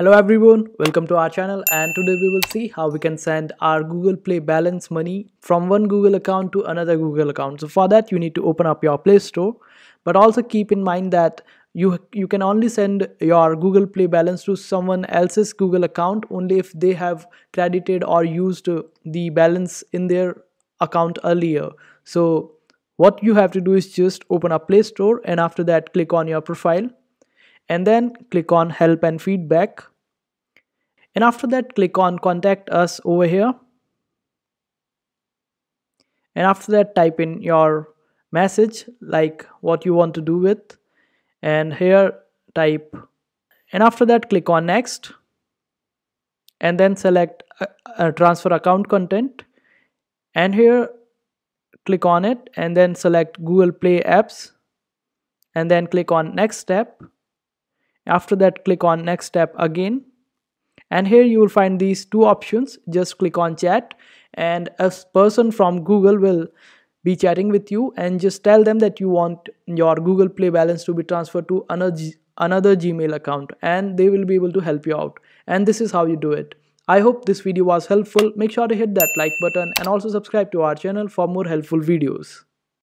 Hello everyone, welcome to our channel and today we will see how we can send our Google Play balance money from one Google account to another Google account. So for that you need to open up your Play Store but also keep in mind that you you can only send your Google Play balance to someone else's Google account only if they have credited or used the balance in their account earlier. So what you have to do is just open up Play Store and after that click on your profile and then click on help and feedback and after that click on contact us over here. And after that type in your message like what you want to do with. And here type. And after that click on next. And then select transfer account content. And here click on it. And then select google play apps. And then click on next step. After that click on next step again and here you will find these two options. Just click on chat and a person from google will be chatting with you and just tell them that you want your google play balance to be transferred to another another gmail account and they will be able to help you out. And this is how you do it. I hope this video was helpful. Make sure to hit that like button and also subscribe to our channel for more helpful videos